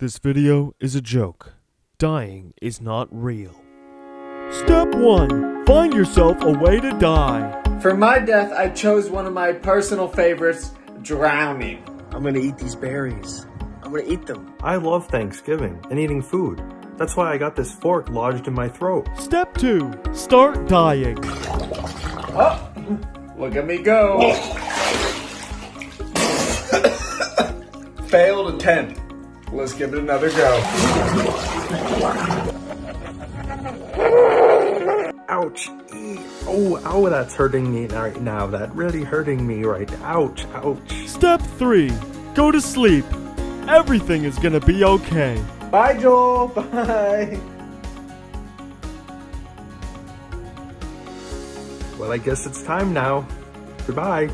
This video is a joke. Dying is not real. Step 1 Find yourself a way to die. For my death, I chose one of my personal favorites drowning. I'm gonna eat these berries. I'm gonna eat them. I love Thanksgiving and eating food. That's why I got this fork lodged in my throat. Step 2 Start dying. Oh, look at me go. Failed attempt. Let's give it another go. Ouch. Ee. Oh, ow, that's hurting me right now. That really hurting me right now. Ouch, ouch. Step 3 Go to sleep. Everything is gonna be okay. Bye, Joel. Bye. Well, I guess it's time now. Goodbye.